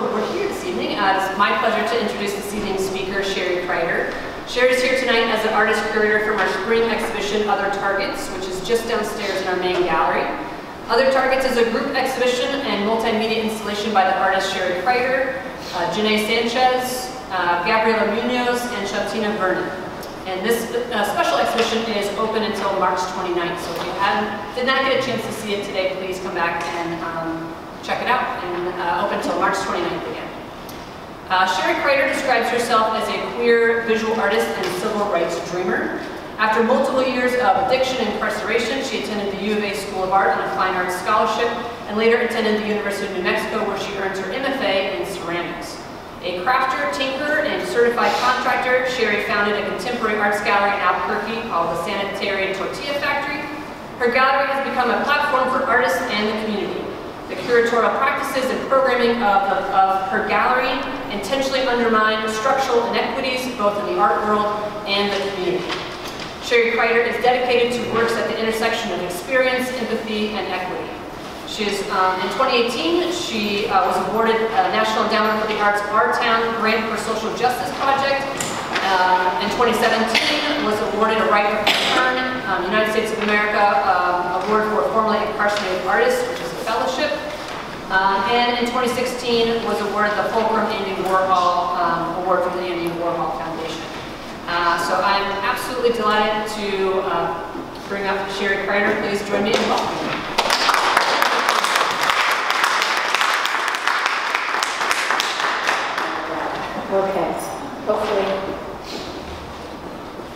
we're here this evening. Uh, it's my pleasure to introduce this evening's speaker, Sheri Crider. Sheri's here tonight as an artist curator from our spring exhibition, Other Targets, which is just downstairs in our main gallery. Other Targets is a group exhibition and multimedia installation by the artist Sheri Crider, uh, Janae Sanchez, uh, Gabriela Munoz, and Shantina Vernon. And this uh, special exhibition is open until March 29th, so if you did not get a chance to see it today, please come back and um, check it out, and uh, open until March 29th again. Uh, Sheri Crider describes herself as a queer visual artist and civil rights dreamer. After multiple years of addiction and incarceration, she attended the U of A School of Art on a Fine Arts Scholarship and later attended the University of New Mexico where she earned her MFA in ceramics. A crafter, tinker, and certified contractor, Sheri founded a contemporary arts gallery in Albuquerque called the Sanitary Tortilla Factory. Her gallery has become a platform for artists and the community. Curatorial practices and programming of, of, of her gallery intentionally undermine structural inequities both in the art world and the community. Sheri Crider is dedicated to works at the intersection of experience, empathy, and equity. She is, um, in 2018, she uh, was awarded a National Endowment for the Arts Our Town Grant for Social Justice Project. Uh, in 2017, was awarded a Right of Return, um, United States of America um, Award for Formerly Incarcerated Artists, which is a fellowship. Uh, and in 2016, was awarded the Fulcrum Andy Warhol um, Award from the Andy Warhol Foundation. Uh, so I'm absolutely delighted to uh, bring up Sheri Crider. Please join me in welcoming. Okay, hopefully.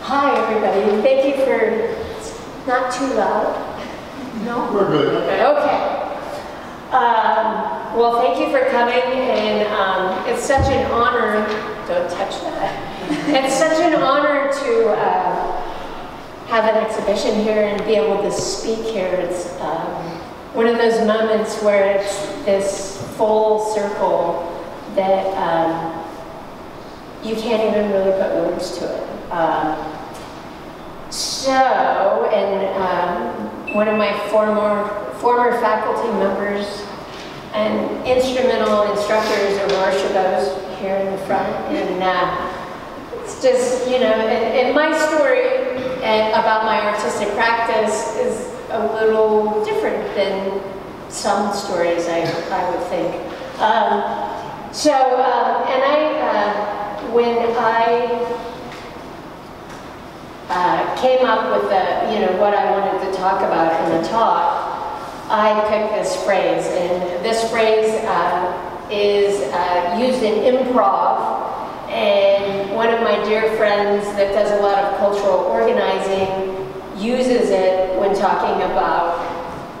Hi, everybody. Thank you for, not too loud. No? We're good. Okay. Okay. Um, well, thank you for coming, and um, it's such an honor, don't touch that. it's such an honor to uh, have an exhibition here and be able to speak here. It's um, one of those moments where it's this full circle that um, you can't even really put words to it. Um, so, and um, one of my former former faculty members and instrumental instructors are Marcia Bose here in the front, and uh, it's just you know, and, and my story and about my artistic practice is a little different than some stories I I would think. Um, so, um, and I. Uh, when I uh, came up with the, you know, what I wanted to talk about in the talk, I picked this phrase, and this phrase uh, is uh, used in improv, and one of my dear friends that does a lot of cultural organizing uses it when talking about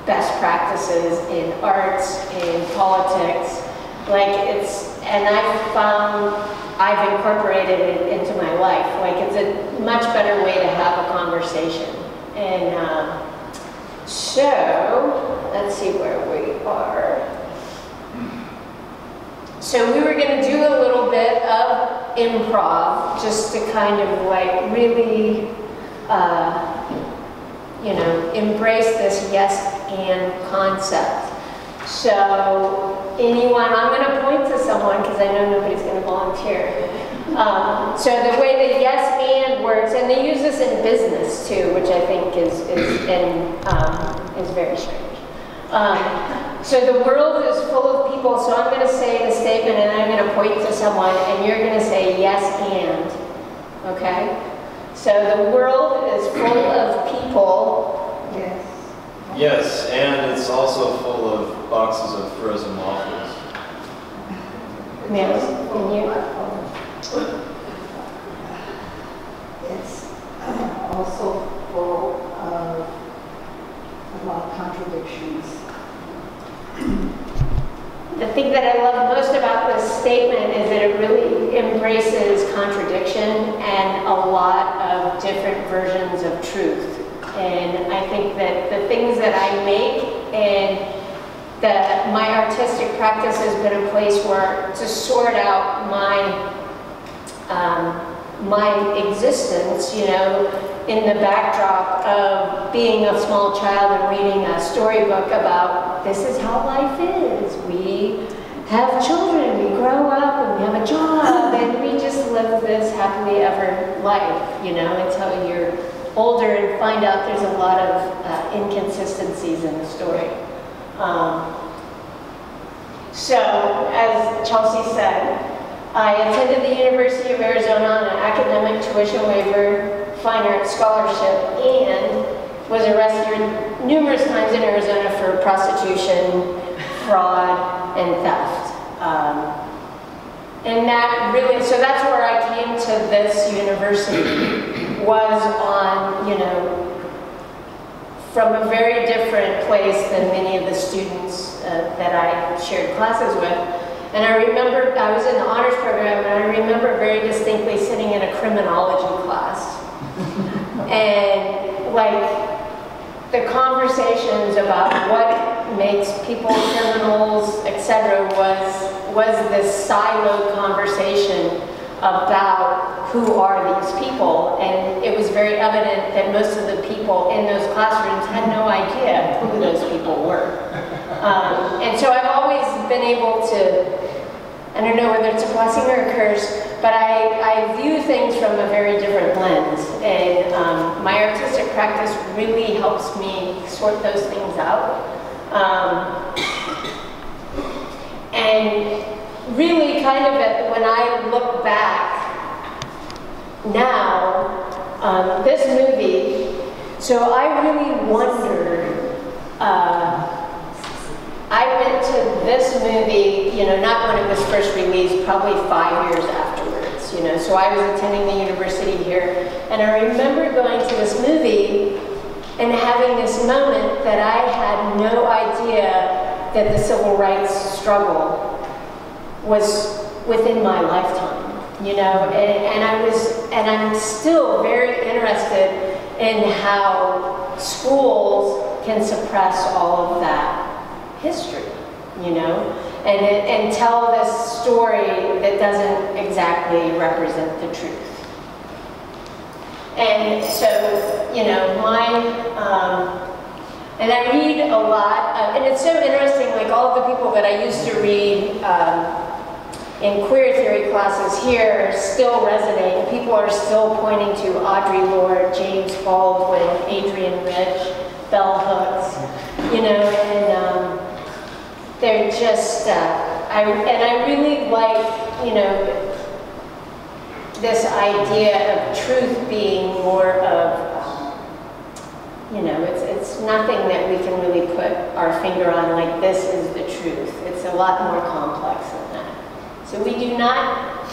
best practices in arts, in politics, like it's, and I've found I've incorporated it into my life. Like it's a much better way to have a conversation. And um, so, let's see where we are. So we were going to do a little bit of improv just to kind of like really, uh, you know, embrace this yes and concept. So anyone, I'm going to point to someone because I know nobody's going to volunteer. Um, so the way the yes and works, and they use this in business too, which I think is is and um, is very strange. Um, so the world is full of people. So I'm going to say the statement, and I'm going to point to someone, and you're going to say yes and. Okay. So the world is full of people. Yes. Yes, and it's also full of boxes of frozen waffles. Yes, and you? It's uh, also full of a lot of contradictions. The thing that I love most about this statement is that it really embraces contradiction and a lot of different versions of truth. And I think that the things that I make and that my artistic practice has been a place where to sort out my um, my existence, you know, in the backdrop of being a small child and reading a storybook about this is how life is. We have children, we grow up and we have a job and we just live this happily ever life, you know, until you're older and find out there's a lot of uh, inconsistencies in the story. Um, so, as Chelsea said, I attended the University of Arizona on an academic tuition waiver, fine arts scholarship, and was arrested numerous times in Arizona for prostitution, fraud, and theft. Um, and that really, so that's where I came to this university, was on, you know, from a very different place than many of the students uh, that I shared classes with. And I remember, I was in the honors program, and I remember very distinctly sitting in a criminology class. and like, the conversations about what makes people criminals, etc., was was this siloed conversation about who are these people, and it was very evident that most of the people in those classrooms had no idea who those people were. Um, and so I've always been able to I don't know whether it's a blessing or a curse, but I, I view things from a very different lens. And um, my artistic practice really helps me sort those things out. Um, and really kind of at, when I look back now, um, this movie, so I really wondered, uh, I went to this movie, you know, not when it was first released, probably five years afterwards, you know. So I was attending the university here, and I remember going to this movie and having this moment that I had no idea that the civil rights struggle was within my lifetime, you know. And, and I was, and I'm still very interested in how schools can suppress all of that history, you know, and, and tell this story that doesn't exactly represent the truth. And so, you know, my, um, and I read a lot, uh, and it's so interesting, like all of the people that I used to read um, in queer theory classes here still resonate. People are still pointing to Audre Lorde, James Baldwin, Adrienne Rich, bell hooks, you know, and um, they're just, uh, I, and I really like, you know, this idea of truth being more of, you know, it's, it's nothing that we can really put our finger on like this is the truth. It's a lot more complex than that. So we do not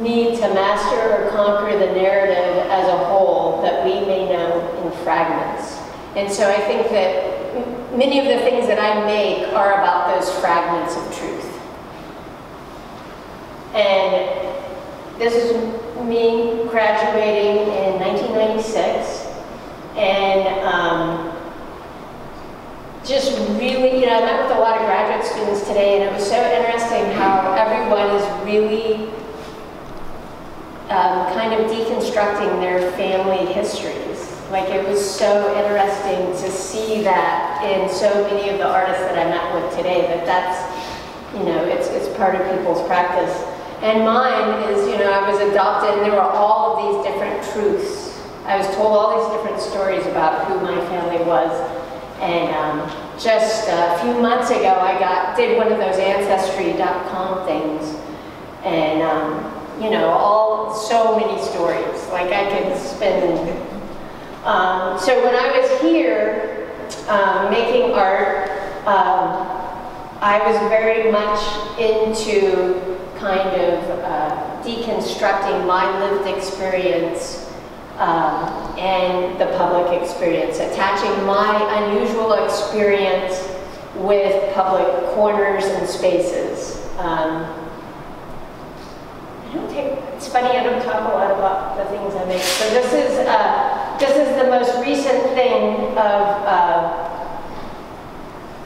need to master or conquer the narrative as a whole that we may know in fragments. And so I think that many of the things that I make are about those fragments of truth. And this is me graduating in 1996. And um, just really, you know, I met with a lot of graduate students today, and it was so interesting how everyone is really um, kind of deconstructing their family histories. Like it was so interesting to see that in so many of the artists that I met with today, that that's, you know, it's, it's part of people's practice. And mine is, you know, I was adopted and there were all of these different truths. I was told all these different stories about who my family was. And um, just a few months ago, I got did one of those Ancestry.com things. And, um, you know, all, so many stories. Like I could spend um, so when I was here um, making art, um, I was very much into kind of uh, deconstructing my lived experience um, and the public experience, attaching my unusual experience with public corners and spaces. Um, I don't take, it's funny, I don't talk a lot about the things I make. So this is, uh, this is the most recent thing of, uh,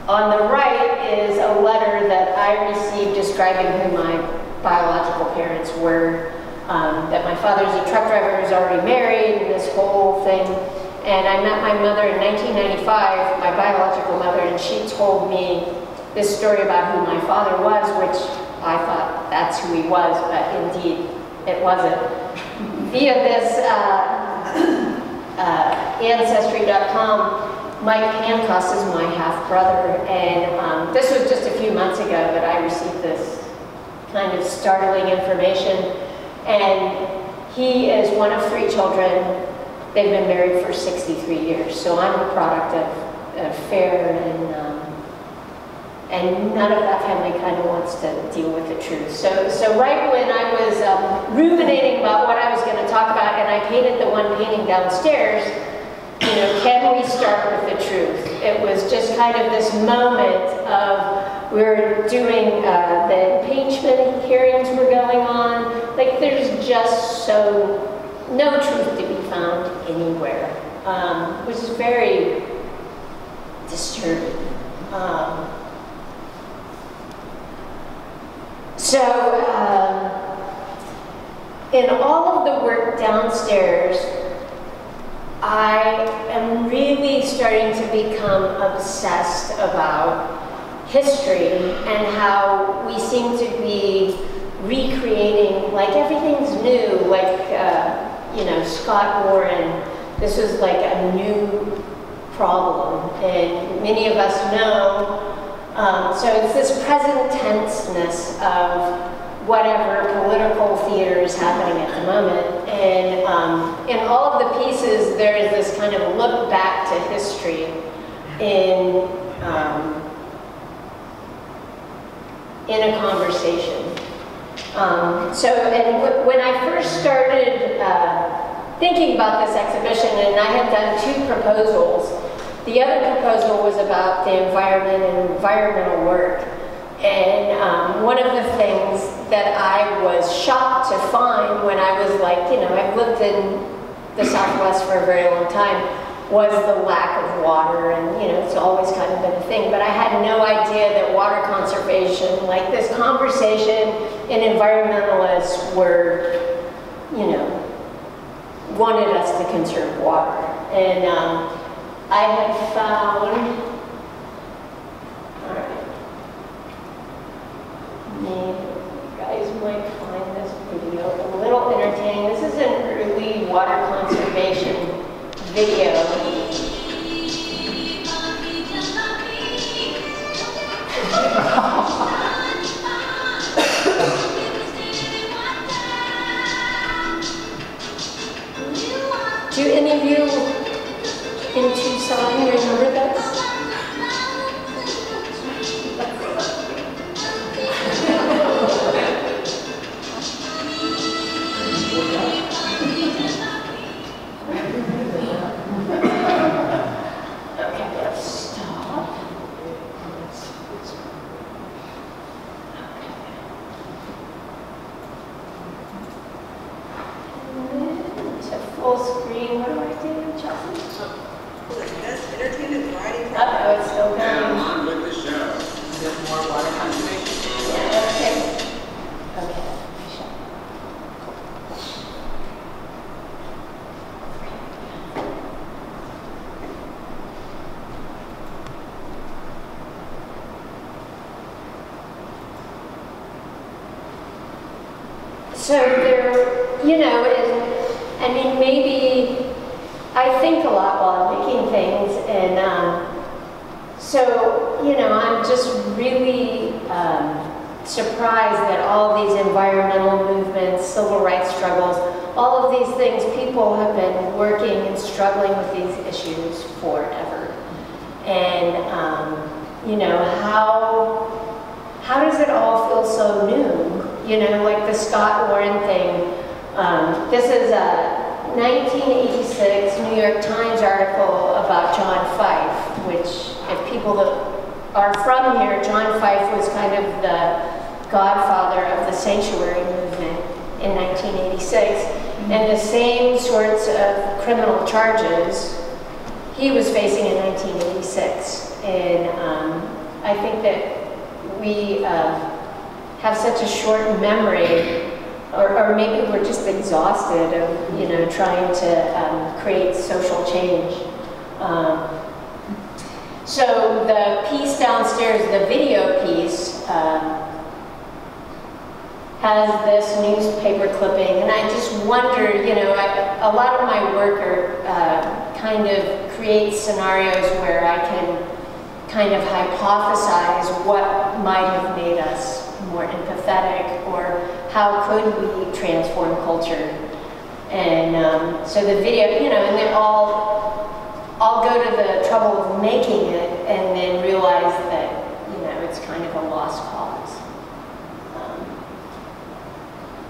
on the right is a letter that I received describing who my biological parents were. Um, that my father's a truck driver who's already married, and this whole thing. And I met my mother in 1995, my biological mother, and she told me this story about who my father was, which I thought that's who he was, but indeed it wasn't. Via this uh, uh, Ancestry.com, Mike Hancock is my half-brother, and um, this was just a few months ago that I received this kind of startling information. And he is one of three children. They've been married for 63 years, so I'm a product of, of fair and um, and none of that family kind of wants to deal with the truth. So, so right when I was um, ruminating about what I was going to talk about, and I painted the one painting downstairs, you know, can we start with the truth? It was just kind of this moment of we were doing uh, the impeachment hearings were going on. Like there's just so no truth to be found anywhere, um, which is very disturbing. Um, So, um, in all of the work downstairs, I am really starting to become obsessed about history and how we seem to be recreating, like everything's new, like, uh, you know, Scott Warren, this was like a new problem. And many of us know um, so it's this present tenseness of whatever political theater is happening at the moment. And um, in all of the pieces, there is this kind of look back to history in, um, in a conversation. Um, so, and when I first started uh, thinking about this exhibition, and I had done two proposals, the other proposal was about the environment and environmental work. And um, one of the things that I was shocked to find when I was like, you know, I've lived in the Southwest for a very long time, was the lack of water. And, you know, it's always kind of been a thing. But I had no idea that water conservation, like this conversation and environmentalists were, you know, wanted us to conserve water. And um, I have found, alright, you guys might find this video a little entertaining. This is an early water conservation video. Do any of you in Tucson, 1986. And the same sorts of criminal charges he was facing in 1986. And um, I think that we uh, have such a short memory or, or, maybe we're just exhausted of, you know, trying to um, create social change. Um, So the piece downstairs, the video piece, um, has this newspaper clipping, and I just wonder, you know, I, a lot of my work are, uh, kind of creates scenarios where I can kind of hypothesize what might have made us more empathetic, or how could we transform culture. And um, so the video, you know, and they all, all go to the trouble of making it, and then realize that, you know, it's kind of a lost cause. Um,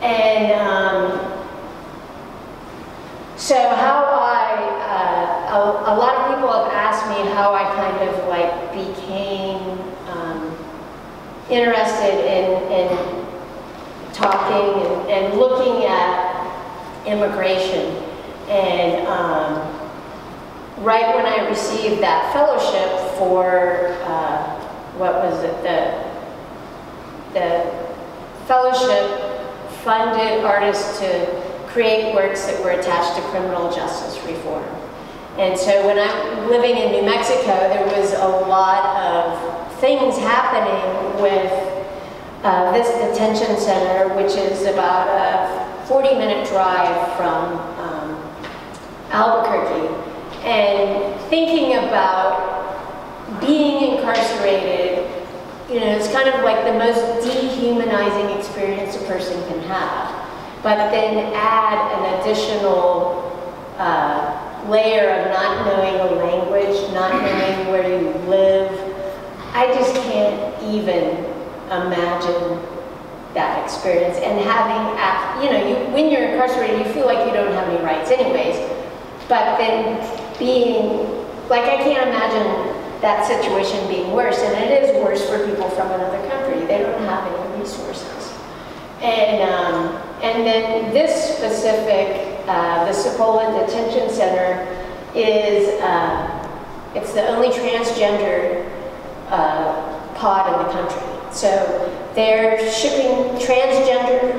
and um, so how I, uh, a, a lot of people have asked me how I kind of like became um, interested in, in talking and, and looking at immigration. And um, right when I received that fellowship for, uh, what was it, the, the fellowship funded artists to create works that were attached to criminal justice reform. And so when I'm living in New Mexico, there was a lot of things happening with uh, this detention center, which is about a 40-minute drive from um, Albuquerque. And thinking about being incarcerated, you know, it's kind of like the most dehumanizing experience a person can have but then add an additional uh, layer of not knowing a language, not knowing where you live. I just can't even imagine that experience. And having, you know, you, when you're incarcerated, you feel like you don't have any rights anyways. But then being, like I can't imagine that situation being worse. And it is worse for people from another country. They don't have any resources. And, um, and then this specific, uh, the Cibola Detention Center is, uh, it's the only transgender uh, pod in the country. So they're shipping transgender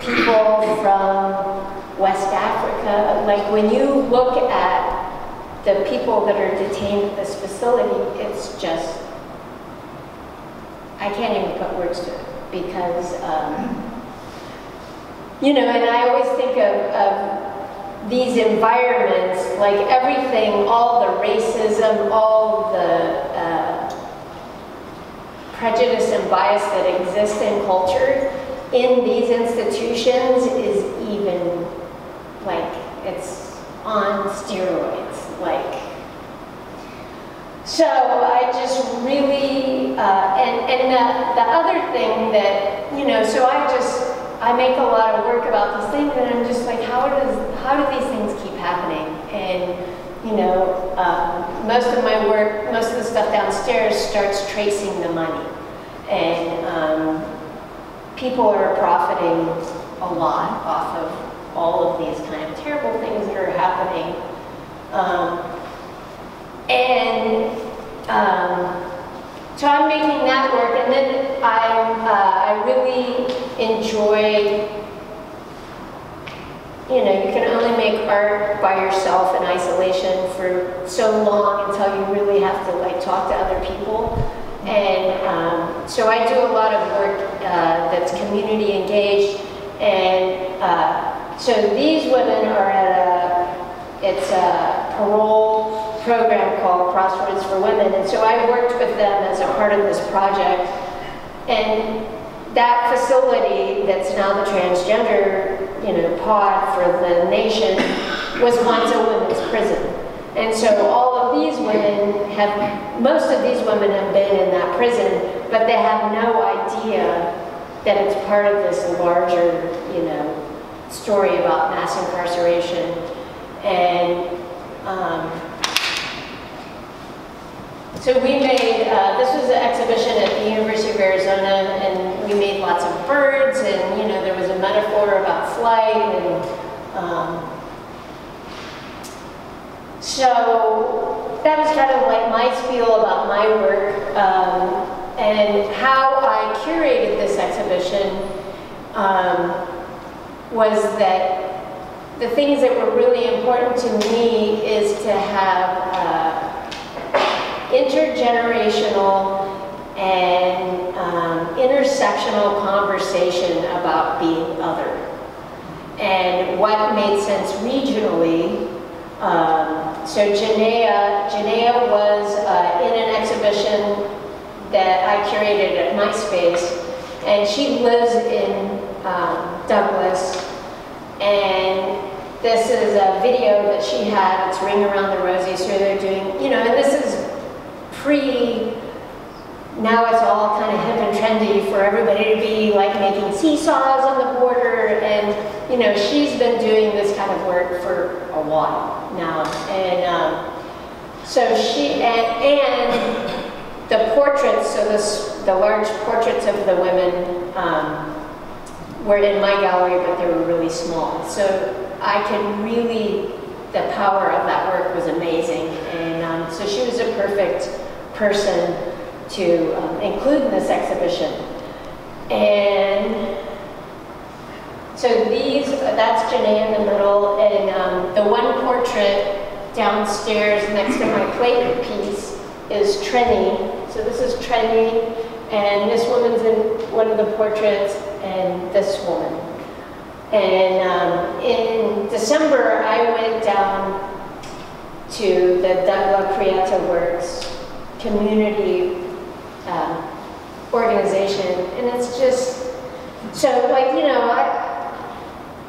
people from West Africa. Like when you look at the people that are detained at this facility, it's just, I can't even put words to it because um, you know, and I always think of, of these environments, like everything, all the racism, all the uh, prejudice and bias that exists in culture in these institutions is even like it's on steroids. Like, so I just really, uh, and, and the, the other thing that, you know, so I just, I make a lot of work about these things, and I'm just like, how does how do these things keep happening? And you know, um, most of my work, most of the stuff downstairs starts tracing the money, and um, people are profiting a lot off of all of these kind of terrible things that are happening, um, and um, so I'm making that work, and then I, uh, I really enjoy, you know, you can only make art by yourself in isolation for so long until you really have to like talk to other people. And um, so I do a lot of work uh, that's community engaged, and uh, so these women are at a, it's a parole program called Crossroads for Women. And so I worked with them as a part of this project. And that facility that's now the transgender, you know, pod for the nation was once a women's prison. And so all of these women have, most of these women have been in that prison, but they have no idea that it's part of this larger, you know, story about mass incarceration. And um, so we made, uh, this was an exhibition at the University of Arizona, and we made lots of birds, and you know, there was a metaphor about flight, and um, so that was kind of like my spiel about my work, um, and how I curated this exhibition um, was that the things that were really important to me is to have uh, intergenerational and um, intersectional conversation about being other. And what made sense regionally um, so Janaea, Janaea was uh, in an exhibition that I curated at my space, and she lives in um, Douglas, and this is a video that she had, it's Ring Around the Rosie, so they're doing, you know, and this is pre, now it's all kind of hip and trendy for everybody to be like making seesaws on the border, and, you know, she's been doing this kind of work for a while now, and um, so she, and, and the portraits, so this, the large portraits of the women um, were in my gallery, but they were really small. So I can really, the power of that work was amazing. And um, so she was a perfect person to um, include in this exhibition. And so these, that's Janae in the middle, and um, the one portrait downstairs next to my plate piece is Trenny. So this is Trenny, and this woman's in one of the portraits, and this woman. And um, in December, I went down to the Dougla Prieta Works community um, organization, and it's just, so like, you know, I,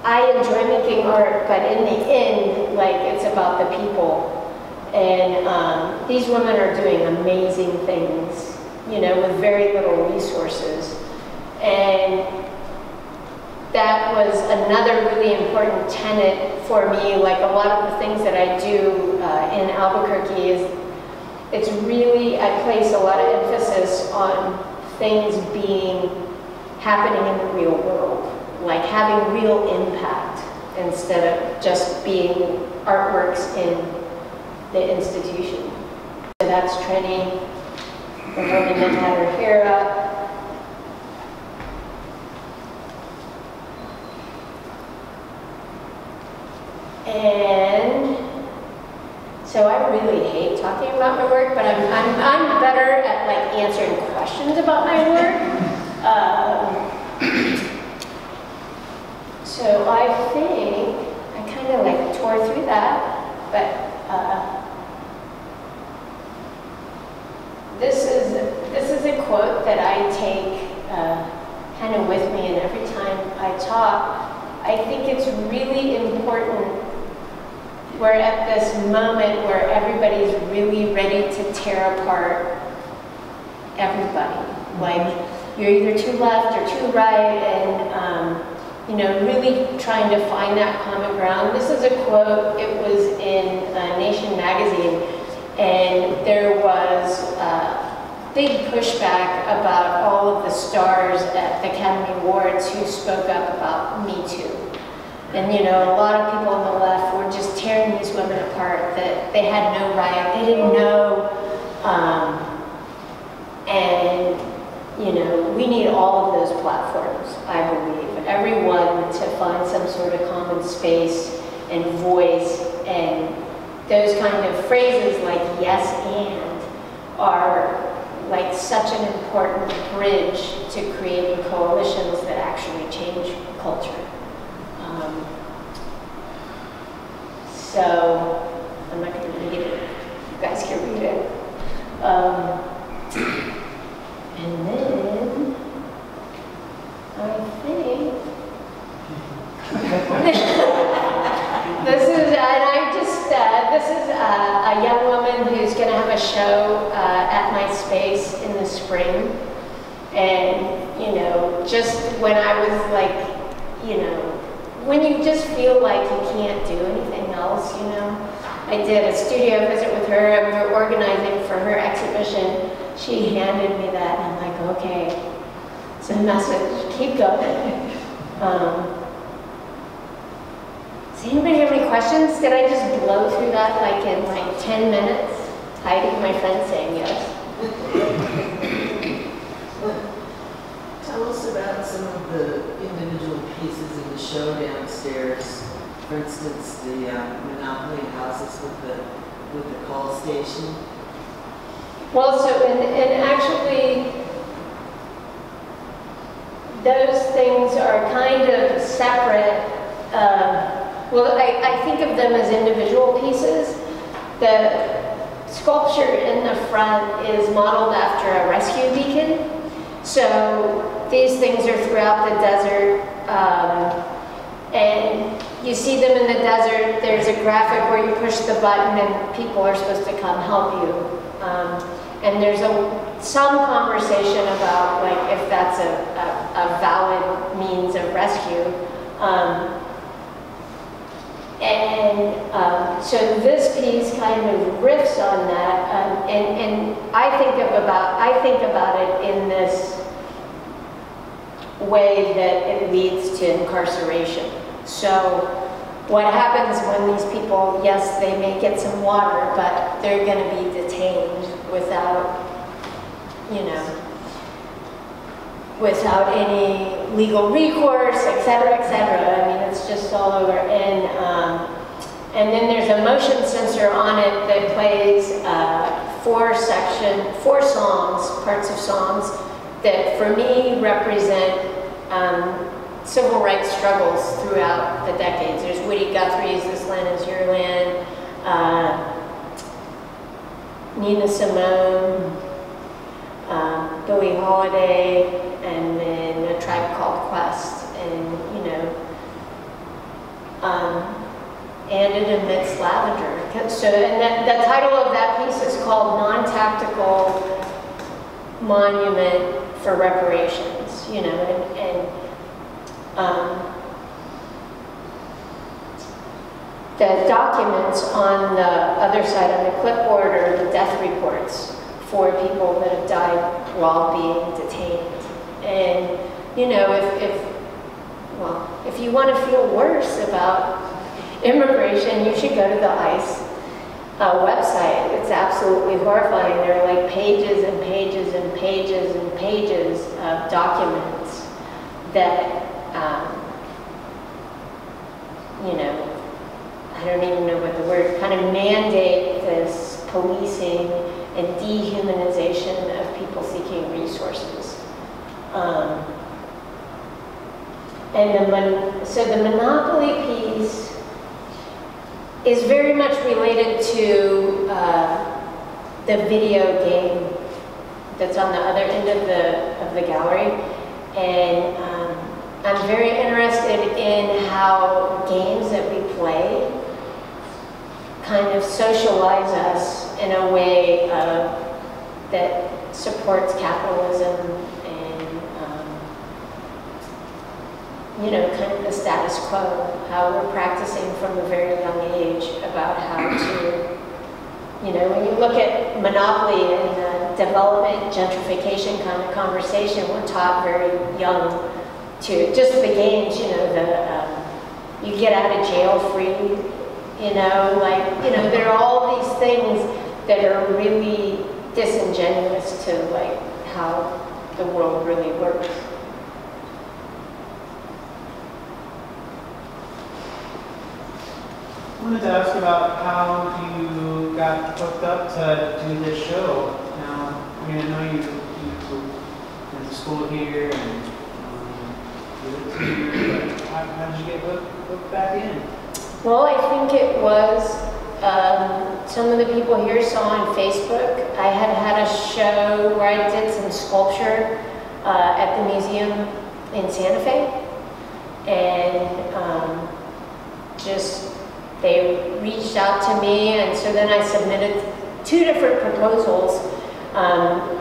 I enjoy making art, but in the end, like, it's about the people. And um, these women are doing amazing things, you know, with very little resources. And that was another really important tenet for me. Like a lot of the things that I do uh, in Albuquerque is, it's really, I place a lot of emphasis on things being, happening in the real world. Like having real impact instead of just being artworks in the institution. So that's training, the And so I really hate talking about my work, but I'm, I'm, I'm better at like answering questions about my work. Um, so I think I kind of like tore through that, but uh, this is this is a quote that I take uh, kind of with me, and every time I talk, I think it's really important we're at this moment where everybody's really ready to tear apart everybody. Like, you're either too left or too right, and, um, you know, really trying to find that common ground. This is a quote, it was in uh, Nation magazine, and there was uh, big pushback about all of the stars at the Academy Awards who spoke up about Me Too. And you know, a lot of people on the left were just tearing these women apart, that they had no right, they didn't know. Um, and, you know, we need all of those platforms, I believe. Everyone to find some sort of common space and voice and those kind of phrases like yes and are like such an important bridge to creating coalitions that actually change culture. Um, so I'm not going to read it. You guys can read it. Um, and then I think this is, and I just, uh, this is a, a young woman who's going to have a show uh, at my space in the spring. And, you know, just when I was like, you know, when you just feel like you can't do anything else, you know. I did a studio visit with her and we were organizing for her exhibition. She handed me that and I'm like, okay, it's a message, keep going. Um, does anybody have any questions? Did I just blow through that like in like 10 minutes? Hiding my friend saying yes. Tell us about some of the individual pieces in the show downstairs. For instance, the um, Monopoly houses with the with the call station. Well, so, and, and actually, those things are kind of separate. um, Well, I, I think of them as individual pieces. The sculpture in the front is modeled after a rescue beacon. So these things are throughout the desert. Um, And you see them in the desert. There's a graphic where you push the button and people are supposed to come help you. Um, And there's a, some conversation about like if that's a, a, a valid means of rescue. Um, and um, so this piece kind of riffs on that, um, and, and I think of about I think about it in this way that it leads to incarceration. So what happens when these people, yes, they may get some water, but they're going to be detained without, you know, without any legal recourse, et cetera, et cetera. I mean, it's just all over. And, um, and then there's a motion sensor on it that plays uh, four section, four songs, parts of songs that for me represent um, civil rights struggles throughout the decades. There's Woody Guthrie's This Land Is Your Land, uh, Nina Simone, uh, Billie Holiday, and then A Tribe Called Quest, and you know, um, and it emits lavender. So, and that, the title of that piece is called Non-Tactical Monument for Reparations, you know, and, and um, the documents on the other side on the clipboard are the death reports for people that have died while being detained. And, you know, if, if well, if you want to feel worse about immigration, you should go to the ICE uh, website. It's absolutely horrifying. There are like pages and pages and pages and pages of documents that, um, you know, I don't even know what the word, kind of mandate this policing and dehumanization of people seeking resources. Um, and the so the monopoly piece is very much related to uh, the video game that's on the other end of the of the gallery, and um, I'm very interested in how games that we play kind of socialize us in a way uh, that supports capitalism and um, you know kind of the status quo how we're practicing from a very young age about how to you know when you look at monopoly and uh, development gentrification kind of conversation we're taught very young to just the games you know the um, you get out of jail free you know, like, you know, there are all these things that are really disingenuous to like how the world really works. I wanted to ask about how you got hooked up to do this show. Now, I mean, I know you, went to school here and um, here, how, how did you get hooked, hooked back in? Well, I think it was um, some of the people here saw on Facebook. I had had a show where I did some sculpture uh, at the museum in Santa Fe, and um, just they reached out to me, and so then I submitted two different proposals. Um,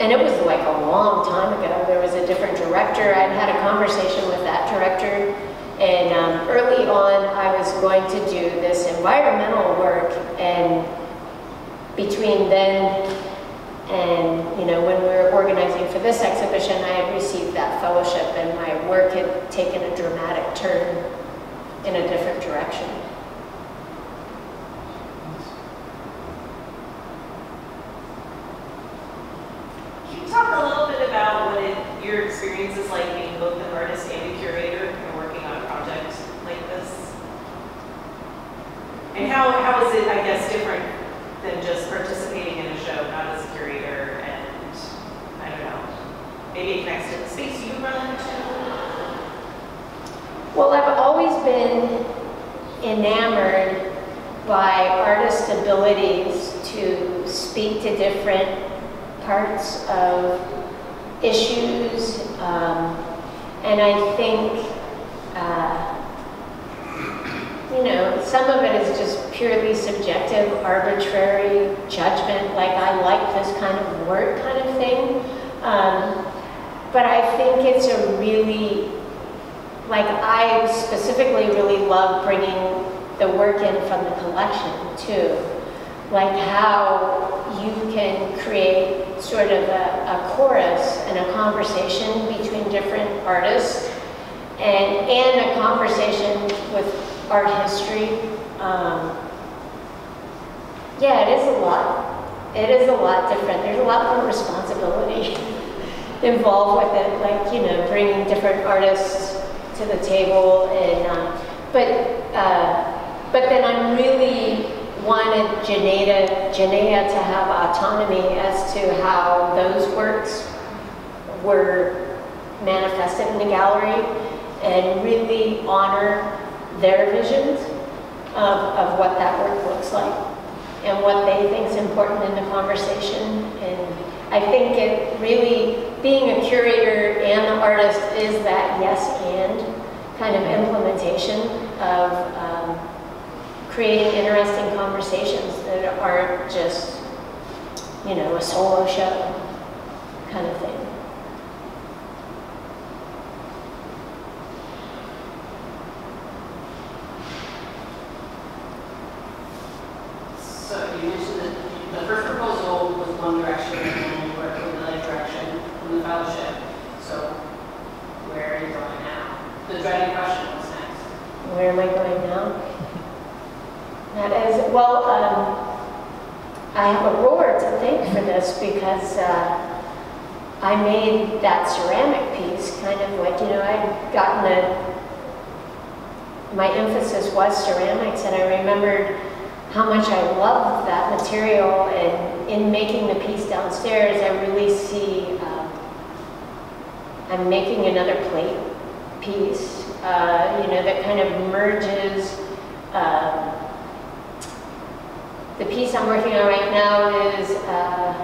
and it was like a long time ago. There was a different director. I'd had a conversation with that director and um, early on, I was going to do this environmental work, and between then and you know when we were organizing for this exhibition, I had received that fellowship, and my work had taken a dramatic turn in a different direction. Can you talk a little bit about what it, your experience is like being both an artist and a curator and working on a project like this? And how, how is it, I guess, different than just participating in a show, not as a curator? space you run into? Well, I've always been enamored by artists' abilities to speak to different parts of issues. Um, and I think, uh, you know, some of it is just purely subjective, arbitrary judgment, like I like this kind of work kind of thing. Um, but I think it's a really like I specifically really love bringing the work in from the collection too. Like how you can create sort of a, a chorus and a conversation between different artists and, and a conversation with art history. Um, yeah, it is a lot. It is a lot different. There's a lot more responsibility involved with it, like, you know, bringing different artists to the table and um, but uh, but then I'm really wanted Janeda Janea to have autonomy as to how those works were manifested in the gallery and really honor their visions of, of what that work looks like and what they think is important in the conversation. And I think it really, being a curator and an artist is that yes and kind of implementation of um, creating interesting conversations that aren't just, you know, a solo show kind of thing. So you mentioned that the first proposal was one direction and then you worked in another direction from the fellowship. So where are you going now? The dreaded question, what's next? Where am I going now? That is, well, um, I have a Aurora to thank for this because uh, I made that ceramic piece kind of like, you know, I'd gotten a, my emphasis was ceramics and I remembered how much I loved that material and in making the piece downstairs, I really see um, I'm making another plate piece, uh, you know, that kind of merges. Um, the piece I'm working on right now is uh,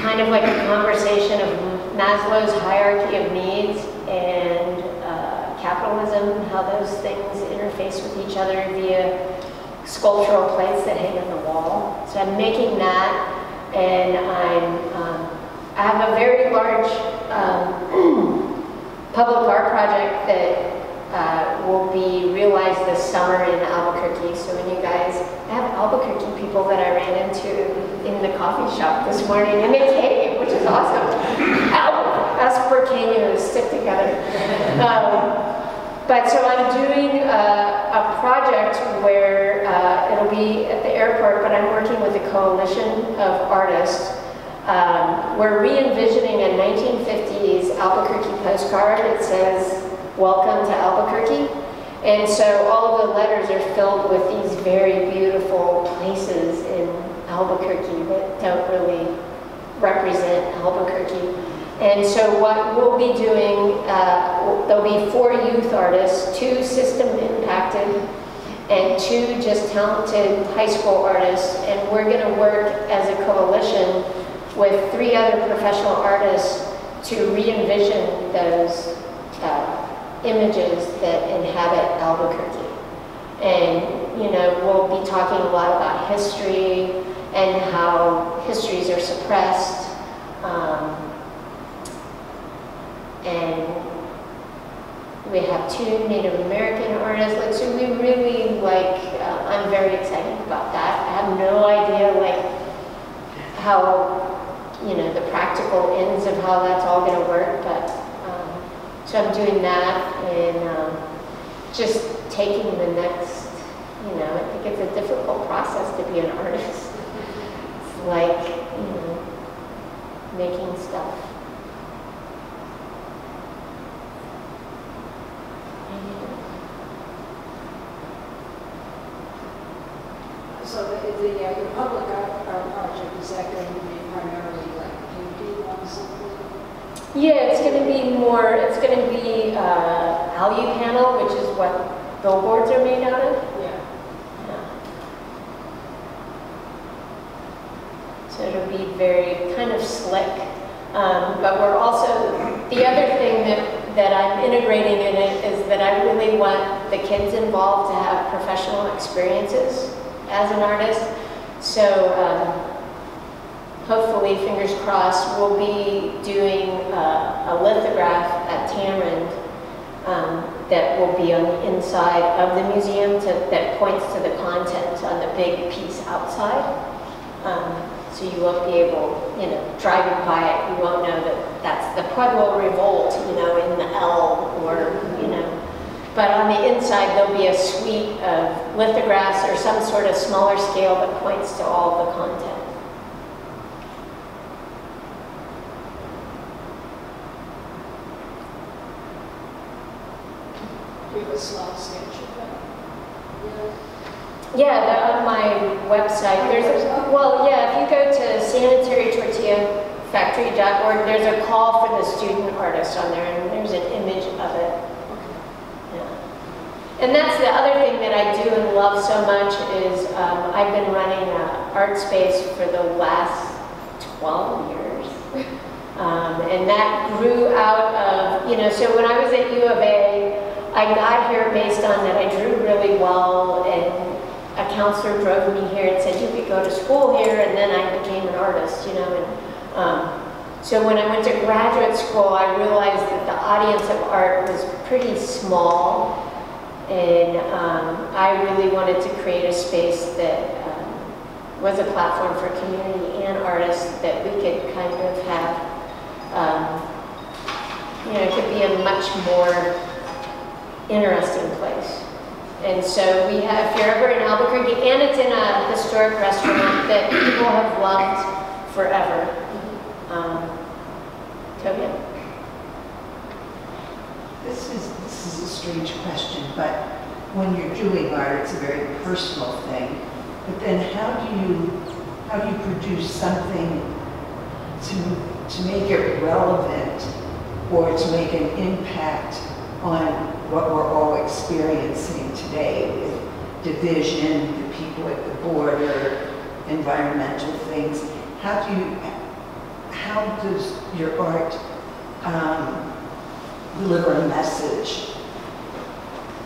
kind of like a conversation of Maslow's hierarchy of needs and uh, capitalism, how those things interface with each other via sculptural plates that hang on the wall. So I'm making that, and I'm um, I have a very large um, public art project that uh, will be realized this summer in Albuquerque. So when you guys, I have Albuquerque people that I ran into in the coffee shop this morning, and they came, which is awesome. Us Burqueños stick together. Um, but so I'm doing a, a project where uh, it'll be at the airport, but I'm working with a coalition of artists. Um, we're re-envisioning a 1950s Albuquerque postcard. It says, welcome to Albuquerque. And so all of the letters are filled with these very beautiful places in Albuquerque that don't really represent Albuquerque. And so what we'll be doing, uh, there'll be four youth artists, two system impacted, and two just talented high school artists. And we're going to work as a coalition with three other professional artists to re-envision those uh, images that inhabit Albuquerque. And, you know, we'll be talking a lot about history and how histories are suppressed. Um, and we have two Native American artists. Like, so we really like. Uh, I'm very excited about that. I have no idea like how you know the practical ends of how that's all going to work, but so I'm doing that and um, just taking the next. You know, I think it's a difficult process to be an artist. It's like you know making stuff. So the, the, public art, art project, is that going to be primarily like painting on something? Yeah, it's gonna be more, it's gonna be, uh, alu panel, which is what billboards are made out of. Yeah. Yeah. So it'll be very kind of slick. Um, but we're also, the other thing that, that I'm integrating in it is that I really want the kids involved to have professional experiences as an artist. So, um, hopefully, fingers crossed, we'll be doing a lithograph at Tamarind um, that will be on the inside of the museum to, that points to the content on the big piece outside. Um, so you won't be able, you know, driving by it, you won't know that that's the Pueblo Revolt, you know, in the L or, you know. But on the inside, there'll be a suite of lithographs or some sort of smaller scale that points to all the content. Do you have a slide sketch of that? Yeah, the, on my website, there's a, well, yeah, if you go to sanitarytortillafactory.org, there's a call for the student artist on there, and there's an image of it. Yeah. And that's the other thing that I do and love so much is um, I've been running an art space for the last 12 years. Um, and that grew out of, you know, so when I was at U of A, I got here based on that I drew really well and a counselor drove me here and said, you could go to school here, and then I became an artist, you know. And um, so when I went to graduate school, I realized that the audience of art was pretty small, and um, I really wanted to create a space that um, was a platform for community and artists that we could kind of have, um, you know, it could be a much more interesting place. And so we have, if you're ever in Albuquerque, and it's in a historic restaurant that people have loved forever. Um? This is, this is a strange question, but when you're doing art, it's a very personal thing. But then how do you, how do you produce something to, to make it relevant or to make an impact on what we're all experiencing today with division, the people at the border, environmental things? How do you, how does your art um, deliver a message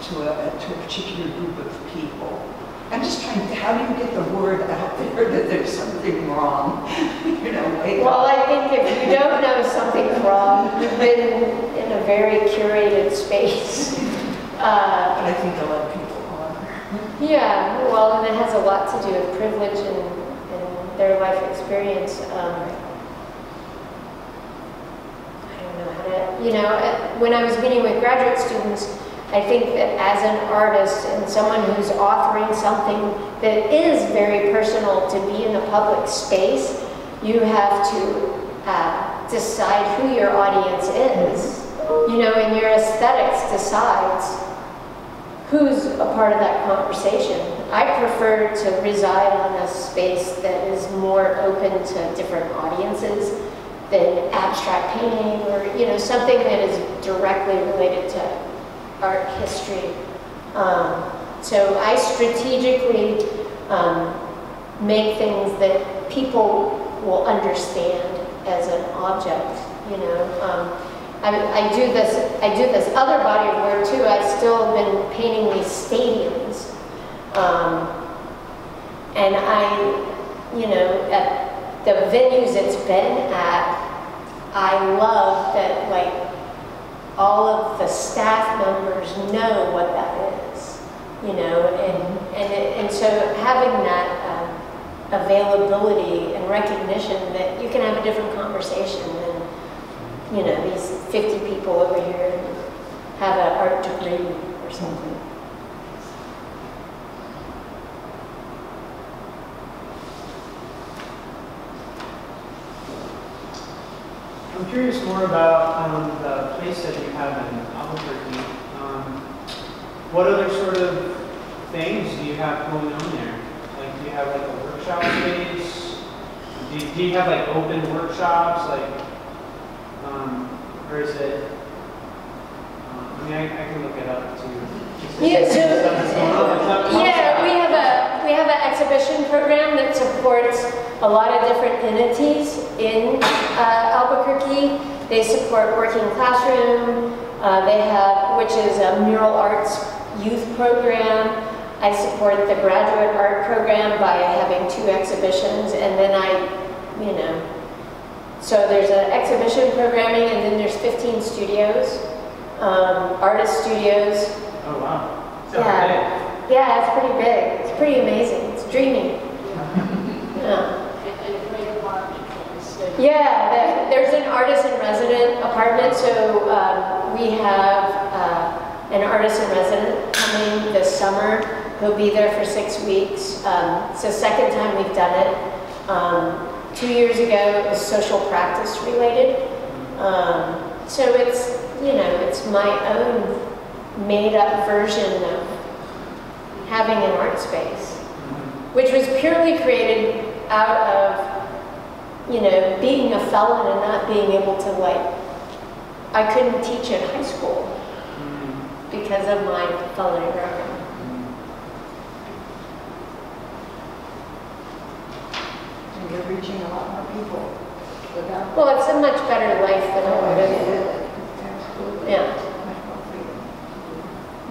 to a, to a particular group of people. I'm just trying to, how do you get the word out there that there's something wrong? You know, Well, up. I think if you don't know something's wrong, you've been in a very curated space. Uh, But I think a lot of people are. Yeah, well, and it has a lot to do with privilege and, and their life experience. Um, I don't know how to, you know, uh, when I was meeting with graduate students, I think that as an artist and someone who's authoring something that is very personal to be in the public space, you have to uh, decide who your audience is. You know, and your aesthetics decides who's a part of that conversation. I prefer to reside on a space that is more open to different audiences than abstract painting or, you know, something that is directly related to art history. Um, so I strategically um, make things that people will understand as an object, you know. Um, I, I do this, I do this other body of work too. I've still been painting these stadiums. Um, and I, you know, at the venues it's been at, I love that like all of the staff members know what that is, you know, and, and, it, and so having that um, availability and recognition that you can have a different conversation than, you know, these 50 people over here have an art degree or something. Curious more about um, the place that you have in Albuquerque. Um, what other sort of things do you have going on there? Like, do you have like a workshop space? Do you, do you have like open workshops? Like, um, Or is it, um, I mean, I, I can look it up too. Yeah, so- stuff that's going on. It's not- Yeah, we have a, we have an exhibition program that supports a lot of different entities in uh, Albuquerque. They support Working Classroom, uh, they have, which is a mural arts youth program. I support the graduate art program by having two exhibitions, and then I, you know, so there's an exhibition programming, and then there's 15 studios, um, artist studios, Oh, wow. So, Yeah. okay. yeah, it's pretty big. It's pretty amazing. It's dreamy. Yeah, And a great apartment for the state. Yeah there's an artist in resident apartment, so um, we have uh, an artist in resident coming this summer. He'll be there for six weeks. Um, It's the second time we've done it. Um, Two years ago, it was social practice related. Um, So it's, you know, it's my own made-up version of having an art space, which was purely created out of, you know, being a felon and not being able to like, I couldn't teach in high school Mm, because of my felony record. mm. And you're reaching a lot more people without. Well, it's a much better life than I would have. Absolutely. Yeah. Much more freedom.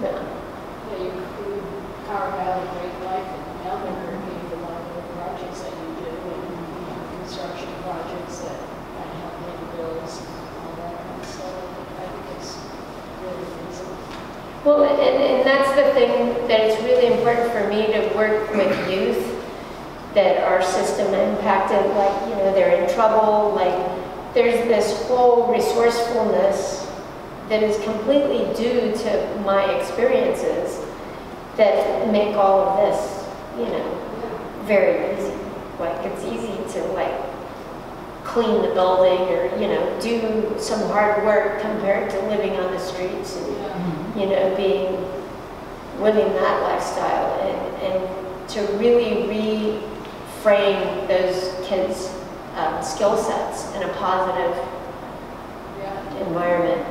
Yeah. Yeah, you include Power Valley Great Life and Albuquerque, a lot of the projects that you do, and you know, construction projects that kind of help pay the bills and all that kind of stuff. I think it's really amazing. Well, and, and that's the thing that it's really important for me to work with youth that are system impacted, like, you know, they're in trouble, like, there's this whole resourcefulness that is completely due to my experiences that make all of this, you know, very easy. Like, it's easy to, like, clean the building or, you know, do some hard work compared to living on the streets and you know, being, living that lifestyle and, and to really reframe those kids' um, skill sets in a positive Yeah. environment.